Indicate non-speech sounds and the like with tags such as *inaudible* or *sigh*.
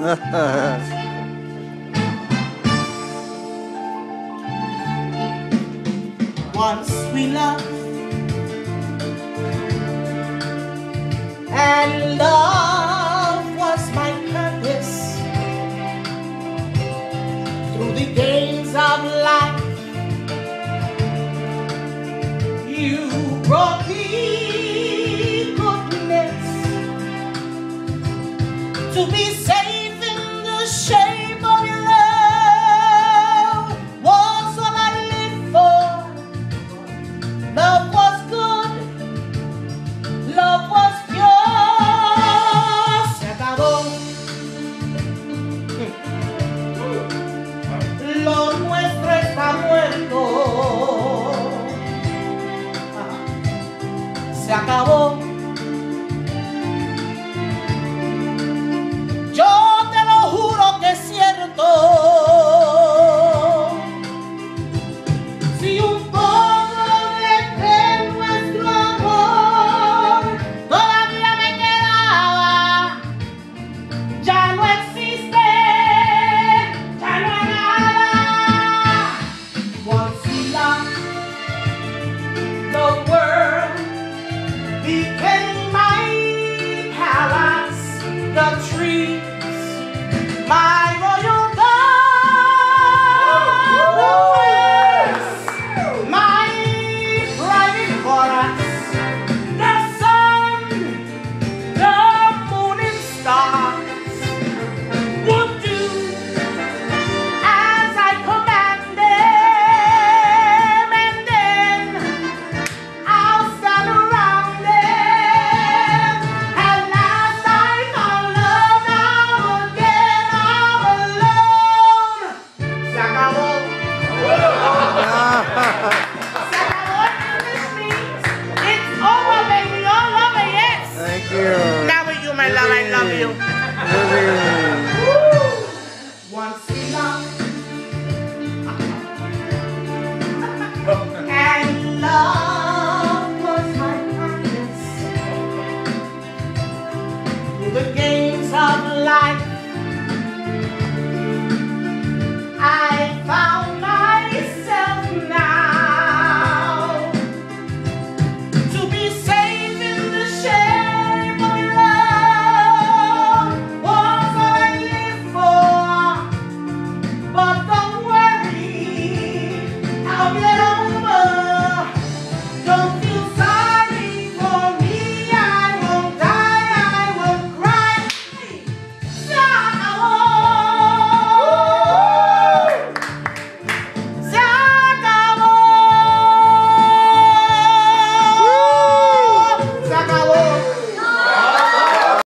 *laughs* Once we loved and love was my purpose. Through the games of life you brought me goodness to be saved. Lo más se acabó, lo nuestro está muerto, se acabó. Moving